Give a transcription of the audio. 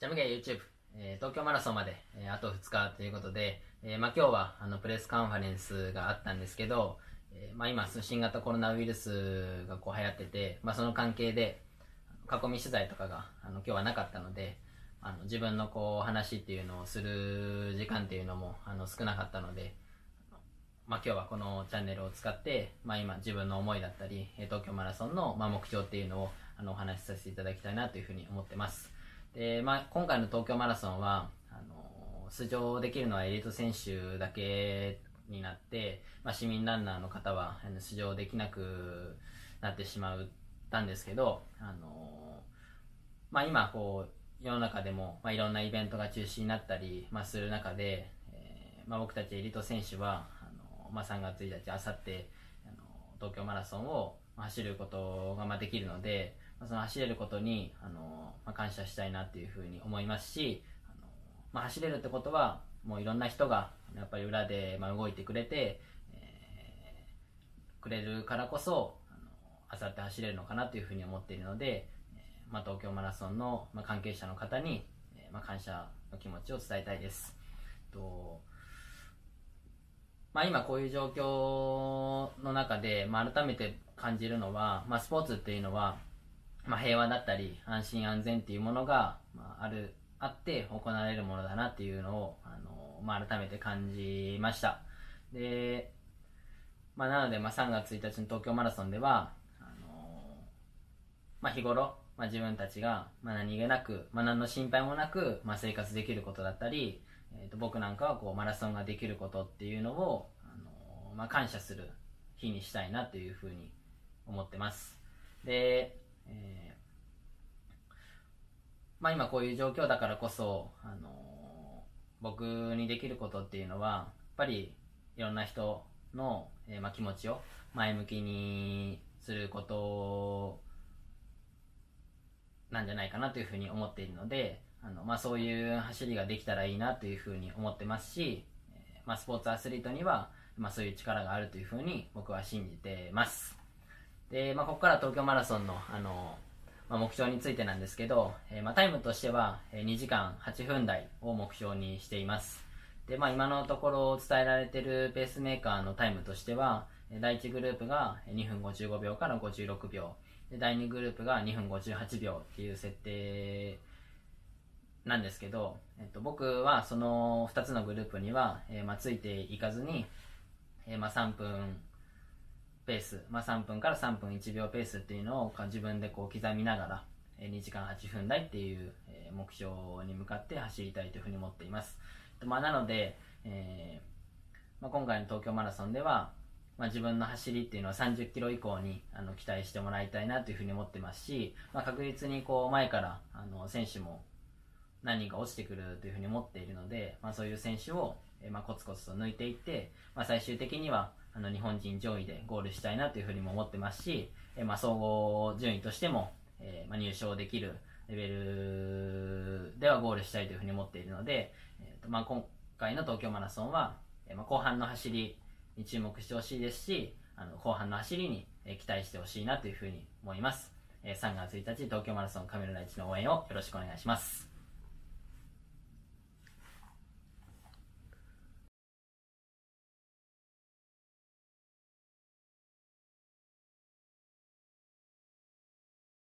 ジャムゲー YouTube、えー東京マラソンまで、えーあと2日ということで、えーまあ、今日はあのプレスカンファレンスがあったんですけど、えまあ、今新型コロナウイルスがこう流行ってて、まあ、その関係で囲み取材とかがあの今日はなかったのであの自分のこう話っていうのをする時間っていうのもあの少なかったので、まあ、今日はこのチャンネルを使って、まあ、今自分の思いだったり東京マラソンの、まあ、目標っていうのをあのお話しさせていただきたいなというふうに思ってます。で、まあ、今回の東京マラソンはあの出場できるのはエリート選手だけになって、まあ、市民ランナーの方はあの出場できなくなってしまったんですけど、あのまあ、今こう世の中でも、まあ、いろんなイベントが中止になったり、まあ、する中で、えーまあ、僕たちエリート選手はあの、まあ、3月1日あさってあの東京マラソンを走ることがまあできるので、まあ、その走れることにあの、まあ、感謝したいなっていうふうに思いますしあの、まあ、走れるってことはもういろんな人がやっぱり裏でまあ動いてくれて、えーくれるからこそあさって走れるのかなというふうに思っているので、えまあ、東京マラソンの、まあ、関係者の方に、えまあ、感謝の気持ちを伝えたいです。とまあ、今こういう状況の中で、まあ、改めて感じるのは、まあ、スポーツっていうのは、まあ、平和だったり安心安全っていうものが、まあ、あるあって行われるものだなっていうのをあの、まあ、改めて感じました。で、まあ、なので、まあ、3月1日の東京マラソンではあの、まあ、日頃、まあ、自分たちが、まあ、何気なく、まあ、何の心配もなく、まあ、生活できることだったり、えー、と僕なんかはこうマラソンができることっていうのを、あのまあ、感謝する日にしたいなというふうに思ってます。で、えーまあ、今こういう状況だからこそ、あの僕にできることっていうのはやっぱりいろんな人の、えーまあ、気持ちを前向きにすることなんじゃないかなというふうに思っているのであの、まあ、そういう走りができたらいいなというふうに思ってますし、えーまあ、スポーツアスリートには、まあ、そういう力があるというふうに僕は信じてます。で、まあ、ここから東京マラソンのあの、まあ、目標についてなんですけど、えーまあ、タイムとしてはえー2時間8分台を目標にしています。で、まあ、今のところ伝えられてるペースメーカーのタイムとしては第1グループが2分55秒から56秒。で第2グループが2分58秒っていう設定なんですけど、えっと、僕はその2つのグループには、えーまあ、ついていかずに、えーまあ、3分ペース、まあ、3分から3分1秒ペースっていうのを自分でこう刻みながら、2時間8分台っていう、目標に向かって走りたいというふうに思っています、まあ、なので、えーまあ、今回の東京マラソンでは、まあ、自分の走りっていうのは30キロ以降にあの期待してもらいたいなというふうに思ってますし、まあ、確実にこう前からあの選手も何人か落ちてくるというふうに思っているので、まあ、そういう選手を、えまあ、コツコツと抜いていって、まあ、最終的にはあの日本人上位でゴールしたいなというふうにも思ってますし、えまあ、総合順位としても、えまあ、入賞できるレベルではゴールしたいというふうに思っているので、えーとまあ、今回の東京マラソンは、えまあ、後半の走りに注目してほしいですしあの後半の走りに、期待してほしいなというふうに思います、え3月1日東京マラソンカメラライチの応援をよろしくお願いします。